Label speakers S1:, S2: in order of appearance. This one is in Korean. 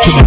S1: 주님